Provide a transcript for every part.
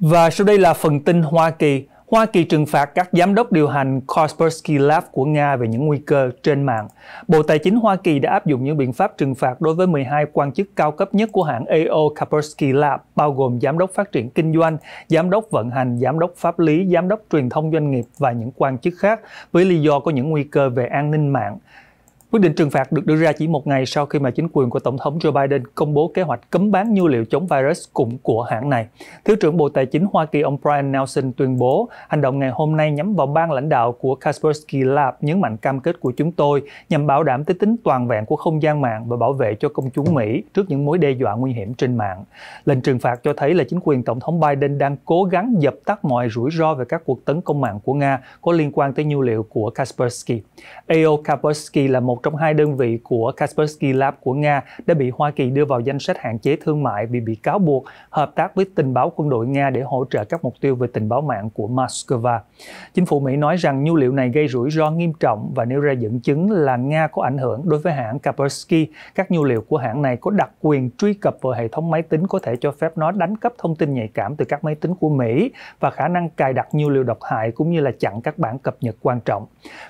Và sau đây là phần tin Hoa Kỳ. Hoa Kỳ trừng phạt các giám đốc điều hành Kaspersky Lab của Nga về những nguy cơ trên mạng. Bộ Tài chính Hoa Kỳ đã áp dụng những biện pháp trừng phạt đối với 12 quan chức cao cấp nhất của hãng AO Kaspersky Lab, bao gồm giám đốc phát triển kinh doanh, giám đốc vận hành, giám đốc pháp lý, giám đốc truyền thông doanh nghiệp và những quan chức khác với lý do có những nguy cơ về an ninh mạng. Quyết định trừng phạt được đưa ra chỉ một ngày sau khi mà chính quyền của Tổng thống Joe Biden công bố kế hoạch cấm bán nhu liệu chống virus cũng của hãng này. Thứ trưởng Bộ Tài chính Hoa Kỳ ông Brian Nelson tuyên bố hành động ngày hôm nay nhắm vào ban lãnh đạo của Kaspersky Lab nhấn mạnh cam kết của chúng tôi nhằm bảo đảm tới tính toàn vẹn của không gian mạng và bảo vệ cho công chúng Mỹ trước những mối đe dọa nguy hiểm trên mạng. Lệnh trừng phạt cho thấy là chính quyền Tổng thống Biden đang cố gắng dập tắt mọi rủi ro về các cuộc tấn công mạng của Nga có liên quan tới nhu liệu của Kaspersky. AO Kaspersky là một một trong hai đơn vị của Kaspersky Lab của Nga đã bị Hoa Kỳ đưa vào danh sách hạn chế thương mại vì bị cáo buộc hợp tác với tình báo quân đội Nga để hỗ trợ các mục tiêu về tình báo mạng của Moscow. Chính phủ Mỹ nói rằng nhu liệu này gây rủi ro nghiêm trọng và nêu ra dẫn chứng là Nga có ảnh hưởng đối với hãng Kaspersky. Các nhu liệu của hãng này có đặc quyền truy cập vào hệ thống máy tính có thể cho phép nó đánh cắp thông tin nhạy cảm từ các máy tính của Mỹ và khả năng cài đặt nhu liệu độc hại cũng như là chặn các bản cập nhật quan trọng.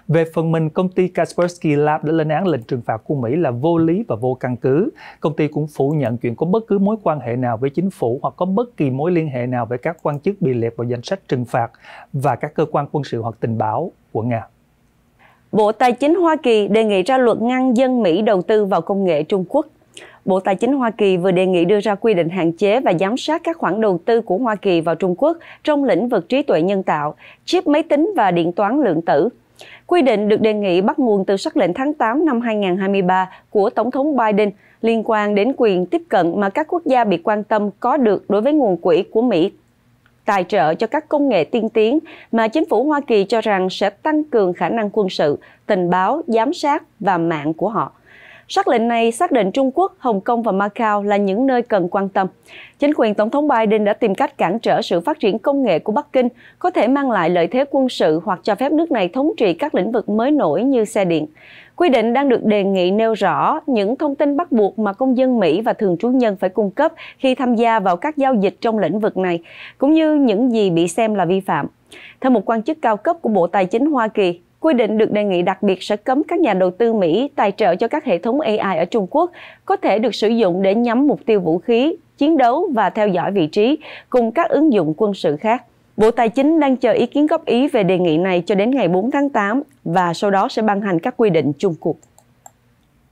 Về phần mình, công ty Kaspersky Lab đã lên án lệnh trừng phạt của Mỹ là vô lý và vô căn cứ. Công ty cũng phủ nhận chuyện có bất cứ mối quan hệ nào với chính phủ hoặc có bất kỳ mối liên hệ nào với các quan chức bị liệt vào danh sách trừng phạt và các cơ quan quân sự hoặc tình báo của Nga. Bộ Tài chính Hoa Kỳ đề nghị ra luật ngăn dân Mỹ đầu tư vào công nghệ Trung Quốc. Bộ Tài chính Hoa Kỳ vừa đề nghị đưa ra quy định hạn chế và giám sát các khoản đầu tư của Hoa Kỳ vào Trung Quốc trong lĩnh vực trí tuệ nhân tạo, chip máy tính và điện toán lượng tử. Quy định được đề nghị bắt nguồn từ sắc lệnh tháng 8 năm 2023 của Tổng thống Biden liên quan đến quyền tiếp cận mà các quốc gia bị quan tâm có được đối với nguồn quỹ của Mỹ tài trợ cho các công nghệ tiên tiến mà chính phủ Hoa Kỳ cho rằng sẽ tăng cường khả năng quân sự, tình báo, giám sát và mạng của họ. Sắc lệnh này xác định Trung Quốc, Hồng Kông và Macau là những nơi cần quan tâm. Chính quyền Tổng thống Biden đã tìm cách cản trở sự phát triển công nghệ của Bắc Kinh, có thể mang lại lợi thế quân sự hoặc cho phép nước này thống trị các lĩnh vực mới nổi như xe điện. Quy định đang được đề nghị nêu rõ những thông tin bắt buộc mà công dân Mỹ và thường trú nhân phải cung cấp khi tham gia vào các giao dịch trong lĩnh vực này, cũng như những gì bị xem là vi phạm. Theo một quan chức cao cấp của Bộ Tài chính Hoa Kỳ, Quy định được đề nghị đặc biệt sẽ cấm các nhà đầu tư Mỹ tài trợ cho các hệ thống AI ở Trung Quốc có thể được sử dụng để nhắm mục tiêu vũ khí, chiến đấu và theo dõi vị trí cùng các ứng dụng quân sự khác. Bộ Tài chính đang chờ ý kiến góp ý về đề nghị này cho đến ngày 4 tháng 8 và sau đó sẽ ban hành các quy định chung cuộc.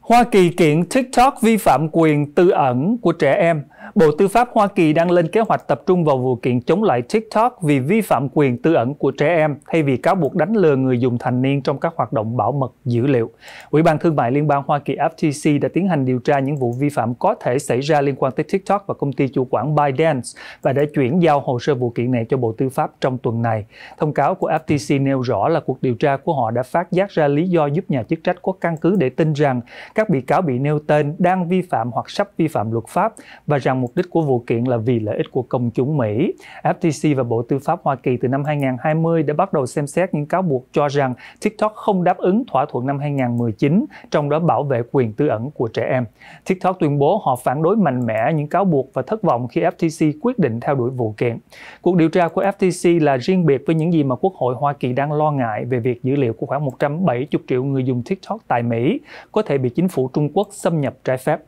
Hoa Kỳ kiện TikTok vi phạm quyền tư ẩn của trẻ em. Bộ Tư pháp Hoa Kỳ đang lên kế hoạch tập trung vào vụ kiện chống lại TikTok vì vi phạm quyền tư ẩn của trẻ em thay vì cáo buộc đánh lừa người dùng thành niên trong các hoạt động bảo mật dữ liệu. Ủy ban Thương mại Liên bang Hoa Kỳ FTC đã tiến hành điều tra những vụ vi phạm có thể xảy ra liên quan tới TikTok và công ty chủ quản ByteDance và đã chuyển giao hồ sơ vụ kiện này cho Bộ Tư pháp trong tuần này. Thông cáo của FTC nêu rõ là cuộc điều tra của họ đã phát giác ra lý do giúp nhà chức trách có căn cứ để tin rằng các bị cáo bị nêu tên đang vi phạm hoặc sắp vi phạm luật pháp và rằng mục đích của vụ kiện là vì lợi ích của công chúng Mỹ. FTC và Bộ Tư pháp Hoa Kỳ từ năm 2020 đã bắt đầu xem xét những cáo buộc cho rằng TikTok không đáp ứng thỏa thuận năm 2019, trong đó bảo vệ quyền tư ẩn của trẻ em. TikTok tuyên bố họ phản đối mạnh mẽ những cáo buộc và thất vọng khi FTC quyết định theo đuổi vụ kiện. Cuộc điều tra của FTC là riêng biệt với những gì mà Quốc hội Hoa Kỳ đang lo ngại về việc dữ liệu của khoảng 170 triệu người dùng TikTok tại Mỹ có thể bị chính phủ Trung Quốc xâm nhập trái phép.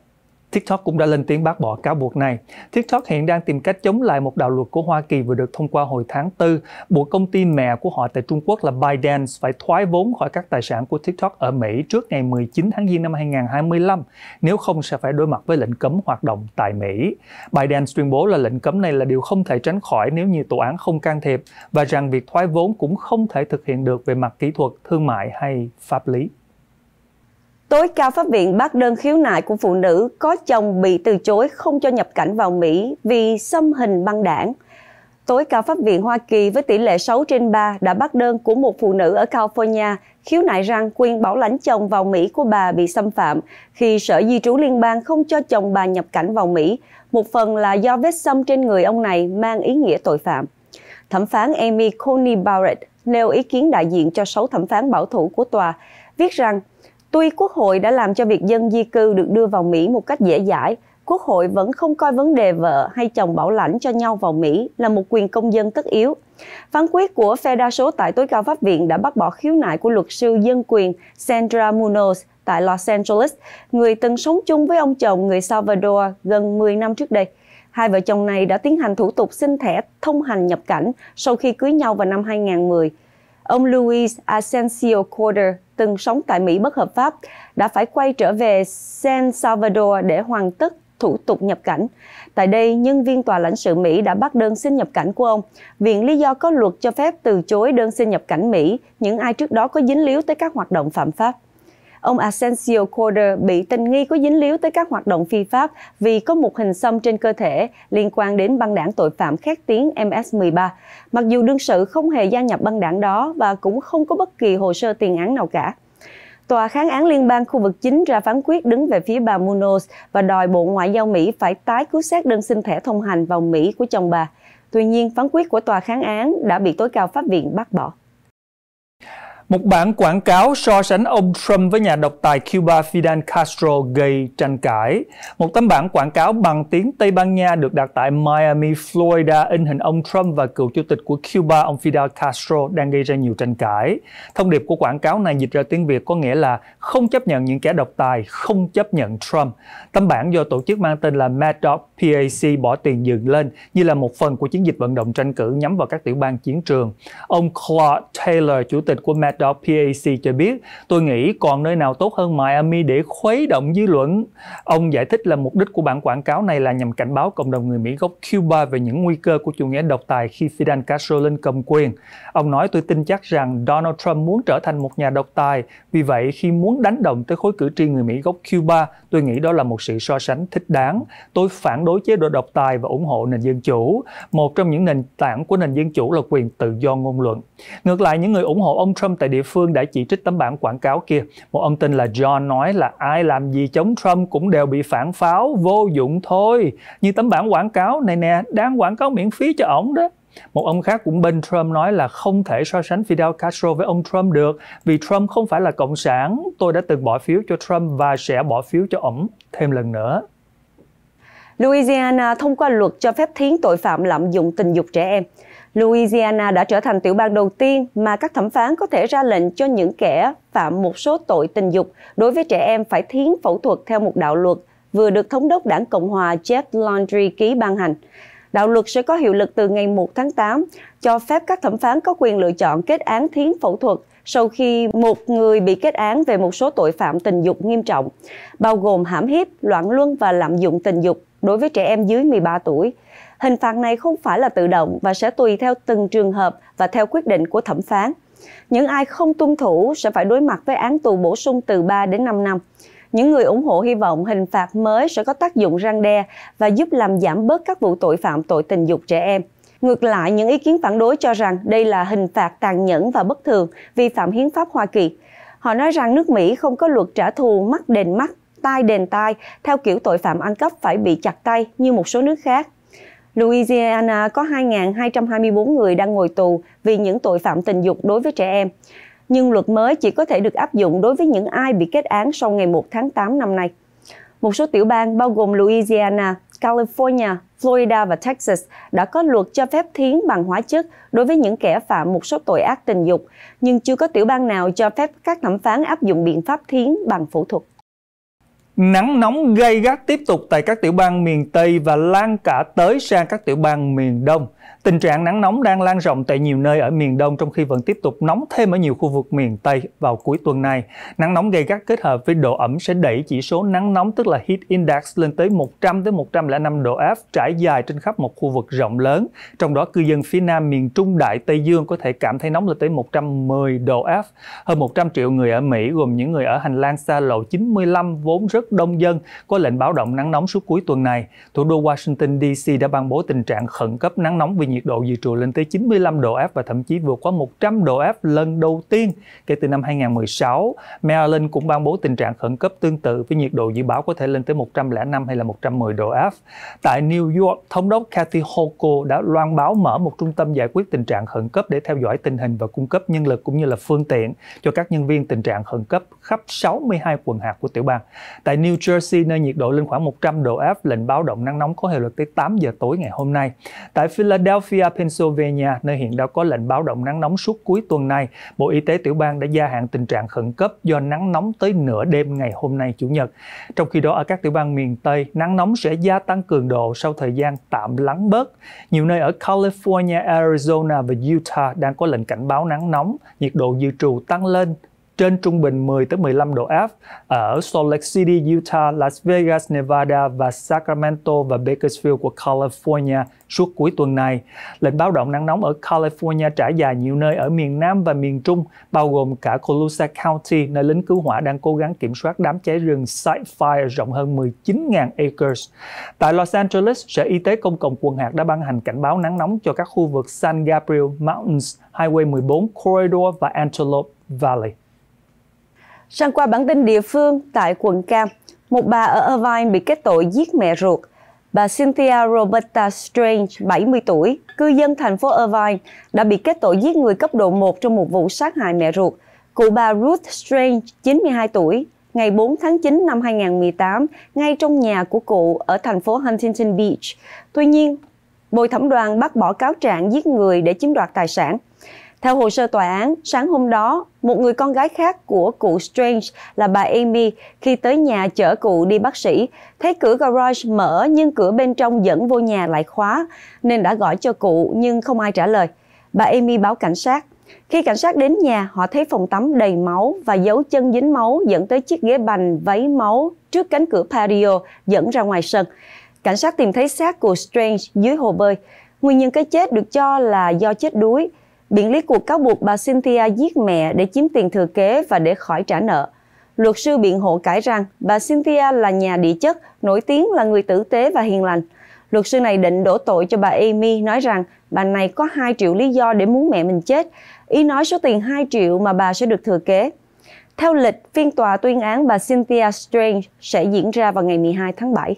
TikTok cũng đã lên tiếng bác bỏ cáo buộc này. TikTok hiện đang tìm cách chống lại một đạo luật của Hoa Kỳ vừa được thông qua hồi tháng 4, buộc công ty mẹ của họ tại Trung Quốc là ByteDance phải thoái vốn khỏi các tài sản của TikTok ở Mỹ trước ngày 19 tháng Giêng năm 2025, nếu không sẽ phải đối mặt với lệnh cấm hoạt động tại Mỹ. ByteDance tuyên bố là lệnh cấm này là điều không thể tránh khỏi nếu như tòa án không can thiệp và rằng việc thoái vốn cũng không thể thực hiện được về mặt kỹ thuật, thương mại hay pháp lý. Tối cao pháp viện bác đơn khiếu nại của phụ nữ có chồng bị từ chối không cho nhập cảnh vào Mỹ vì xâm hình băng đảng. Tối cao pháp viện Hoa Kỳ với tỷ lệ 6 trên 3 đã bác đơn của một phụ nữ ở California khiếu nại rằng quyền bảo lãnh chồng vào Mỹ của bà bị xâm phạm khi Sở Di trú Liên bang không cho chồng bà nhập cảnh vào Mỹ, một phần là do vết xâm trên người ông này mang ý nghĩa tội phạm. Thẩm phán Amy Coney Barrett nêu ý kiến đại diện cho 6 thẩm phán bảo thủ của tòa, viết rằng Tuy Quốc hội đã làm cho việc dân di cư được đưa vào Mỹ một cách dễ dãi, Quốc hội vẫn không coi vấn đề vợ hay chồng bảo lãnh cho nhau vào Mỹ là một quyền công dân tất yếu. Phán quyết của phe đa số tại tối cao pháp viện đã bác bỏ khiếu nại của luật sư dân quyền Sandra Munoz tại Los Angeles, người từng sống chung với ông chồng người Salvador gần 10 năm trước đây. Hai vợ chồng này đã tiến hành thủ tục xin thẻ thông hành nhập cảnh sau khi cưới nhau vào năm 2010. Ông Luis Asensio Corder từng sống tại Mỹ bất hợp pháp đã phải quay trở về San Salvador để hoàn tất thủ tục nhập cảnh. Tại đây, nhân viên tòa lãnh sự Mỹ đã bắt đơn xin nhập cảnh của ông. Viện lý do có luật cho phép từ chối đơn xin nhập cảnh Mỹ những ai trước đó có dính líu tới các hoạt động phạm pháp. Ông Asensio Corder bị tình nghi có dính líu tới các hoạt động phi pháp vì có một hình xăm trên cơ thể liên quan đến băng đảng tội phạm khét tiếng MS-13. Mặc dù đương sự không hề gia nhập băng đảng đó và cũng không có bất kỳ hồ sơ tiền án nào cả. Tòa kháng án liên bang khu vực chính ra phán quyết đứng về phía bà Munoz và đòi Bộ Ngoại giao Mỹ phải tái cứu xét đơn xin thẻ thông hành vào Mỹ của chồng bà. Tuy nhiên, phán quyết của tòa kháng án đã bị tối cao pháp viện bác bỏ. Một bản quảng cáo so sánh ông Trump với nhà độc tài Cuba Fidel Castro gây tranh cãi. Một tấm bản quảng cáo bằng tiếng Tây Ban Nha được đặt tại Miami, Florida in hình ông Trump và cựu chủ tịch của Cuba ông Fidel Castro đang gây ra nhiều tranh cãi. Thông điệp của quảng cáo này dịch ra tiếng Việt có nghĩa là không chấp nhận những kẻ độc tài, không chấp nhận Trump. Tấm bản do tổ chức mang tên là Mad Dog PAC bỏ tiền dựng lên như là một phần của chiến dịch vận động tranh cử nhắm vào các tiểu bang chiến trường. Ông Claude Taylor, chủ tịch của Mad Dog PAC cho biết, tôi nghĩ còn nơi nào tốt hơn Miami để khuấy động dư luận. Ông giải thích là mục đích của bản quảng cáo này là nhằm cảnh báo cộng đồng người Mỹ gốc Cuba về những nguy cơ của chủ nghĩa độc tài khi Fidel Castro lên cầm quyền. Ông nói tôi tin chắc rằng Donald Trump muốn trở thành một nhà độc tài, vì vậy khi muốn đánh động tới khối cử tri người Mỹ gốc Cuba, tôi nghĩ đó là một sự so sánh thích đáng. Tôi phản đối chế độ độc tài và ủng hộ nền dân chủ. Một trong những nền tảng của nền dân chủ là quyền tự do ngôn luận. Ngược lại, những người ủng hộ ông Trump tại địa phương đã chỉ trích tấm bản quảng cáo kia. Một ông tên là John nói là ai làm gì chống Trump cũng đều bị phản pháo, vô dụng thôi. Như tấm bản quảng cáo này nè, đang quảng cáo miễn phí cho ổng đó. Một ông khác cũng bên Trump nói là không thể so sánh Fidel Castro với ông Trump được vì Trump không phải là cộng sản. Tôi đã từng bỏ phiếu cho Trump và sẽ bỏ phiếu cho ổng thêm lần nữa. Louisiana thông qua luật cho phép thiến tội phạm lạm dụng tình dục trẻ em. Louisiana đã trở thành tiểu bang đầu tiên mà các thẩm phán có thể ra lệnh cho những kẻ phạm một số tội tình dục đối với trẻ em phải thiến phẫu thuật theo một đạo luật vừa được thống đốc đảng Cộng hòa Jeff Landry ký ban hành. Đạo luật sẽ có hiệu lực từ ngày 1 tháng 8, cho phép các thẩm phán có quyền lựa chọn kết án thiến phẫu thuật sau khi một người bị kết án về một số tội phạm tình dục nghiêm trọng, bao gồm hãm hiếp, loạn luân và lạm dụng tình dục đối với trẻ em dưới 13 tuổi. Hình phạt này không phải là tự động và sẽ tùy theo từng trường hợp và theo quyết định của thẩm phán. Những ai không tuân thủ sẽ phải đối mặt với án tù bổ sung từ 3 đến 5 năm. Những người ủng hộ hy vọng hình phạt mới sẽ có tác dụng răng đe và giúp làm giảm bớt các vụ tội phạm tội tình dục trẻ em. Ngược lại, những ý kiến phản đối cho rằng đây là hình phạt tàn nhẫn và bất thường, vi phạm hiến pháp Hoa Kỳ. Họ nói rằng nước Mỹ không có luật trả thù mắt đền mắt, tai đền tai theo kiểu tội phạm ăn cắp phải bị chặt tay như một số nước khác. Louisiana có 2.224 người đang ngồi tù vì những tội phạm tình dục đối với trẻ em. Nhưng luật mới chỉ có thể được áp dụng đối với những ai bị kết án sau ngày 1 tháng 8 năm nay. Một số tiểu bang bao gồm Louisiana, California, Florida và Texas đã có luật cho phép thiến bằng hóa chất đối với những kẻ phạm một số tội ác tình dục, nhưng chưa có tiểu bang nào cho phép các thẩm phán áp dụng biện pháp thiến bằng phẫu thuật. Nắng nóng gay gắt tiếp tục tại các tiểu bang miền Tây và lan cả tới sang các tiểu bang miền Đông. Tình trạng nắng nóng đang lan rộng tại nhiều nơi ở miền Đông trong khi vẫn tiếp tục nóng thêm ở nhiều khu vực miền Tây vào cuối tuần này. Nắng nóng gay gắt kết hợp với độ ẩm sẽ đẩy chỉ số nắng nóng, tức là heat index, lên tới 100 tới 105 độ F, trải dài trên khắp một khu vực rộng lớn. Trong đó, cư dân phía Nam miền Trung Đại Tây Dương có thể cảm thấy nóng lên tới 110 độ F. Hơn 100 triệu người ở Mỹ, gồm những người ở hành lang xa lộ 95 vốn rất đông dân, có lệnh báo động nắng nóng suốt cuối tuần này. Thủ đô Washington DC đã ban bố tình trạng khẩn cấp nắng nóng vì nhiệt độ dự trù lên tới 95 độ F và thậm chí vượt qua 100 độ F lần đầu tiên kể từ năm 2016. Maryland cũng ban bố tình trạng khẩn cấp tương tự với nhiệt độ dự báo có thể lên tới 105 hay là 110 độ F. Tại New York, thống đốc Kathy Hochul đã loan báo mở một trung tâm giải quyết tình trạng khẩn cấp để theo dõi tình hình và cung cấp nhân lực cũng như là phương tiện cho các nhân viên tình trạng khẩn cấp khắp 62 quận hạt của tiểu bang. Tại New Jersey, nơi nhiệt độ lên khoảng 100 độ F, lệnh báo động nắng nóng có hiệu lực tới 8 giờ tối ngày hôm nay. Tại Philadelphia, Pennsylvania, nơi hiện đã có lệnh báo động nắng nóng suốt cuối tuần này, Bộ Y tế tiểu bang đã gia hạn tình trạng khẩn cấp do nắng nóng tới nửa đêm ngày hôm nay Chủ nhật. Trong khi đó, ở các tiểu bang miền Tây, nắng nóng sẽ gia tăng cường độ sau thời gian tạm lắng bớt. Nhiều nơi ở California, Arizona và Utah đang có lệnh cảnh báo nắng nóng, nhiệt độ dự trù tăng lên trên trung bình 10 tới 15 độ F ở Salt Lake City, Utah, Las Vegas, Nevada và Sacramento và Bakersfield của California suốt cuối tuần này. Lệnh báo động nắng nóng ở California trải dài nhiều nơi ở miền Nam và miền Trung, bao gồm cả Colusa County, nơi lính cứu hỏa đang cố gắng kiểm soát đám cháy rừng Site Fire rộng hơn 19.000 acres. Tại Los Angeles, Sở Y tế Công cộng quận hạt đã ban hành cảnh báo nắng nóng cho các khu vực San Gabriel Mountains, Highway 14 Corridor và Antelope Valley. Sang qua bản tin địa phương tại quận Cam, một bà ở Irvine bị kết tội giết mẹ ruột. Bà Cynthia Roberta Strange, 70 tuổi, cư dân thành phố Irvine, đã bị kết tội giết người cấp độ 1 trong một vụ sát hại mẹ ruột. Cụ bà Ruth Strange, 92 tuổi, ngày 4 tháng 9 năm 2018, ngay trong nhà của cụ ở thành phố Huntington Beach. Tuy nhiên, bồi thẩm đoàn bác bỏ cáo trạng giết người để chiếm đoạt tài sản. Theo hồ sơ tòa án, sáng hôm đó, một người con gái khác của cụ Strange là bà Amy khi tới nhà chở cụ đi bác sĩ, thấy cửa garage mở nhưng cửa bên trong dẫn vô nhà lại khóa nên đã gọi cho cụ nhưng không ai trả lời. Bà Amy báo cảnh sát. Khi cảnh sát đến nhà, họ thấy phòng tắm đầy máu và dấu chân dính máu dẫn tới chiếc ghế bành váy máu trước cánh cửa patio dẫn ra ngoài sân. Cảnh sát tìm thấy xác của Strange dưới hồ bơi. Nguyên nhân cái chết được cho là do chết đuối. Biện lý cuộc cáo buộc bà Cynthia giết mẹ để chiếm tiền thừa kế và để khỏi trả nợ. Luật sư biện hộ cãi rằng bà Cynthia là nhà địa chất, nổi tiếng là người tử tế và hiền lành. Luật sư này định đổ tội cho bà Amy nói rằng bà này có 2 triệu lý do để muốn mẹ mình chết. Ý nói số tiền 2 triệu mà bà sẽ được thừa kế. Theo lịch, phiên tòa tuyên án bà Cynthia Strange sẽ diễn ra vào ngày 12 tháng 7.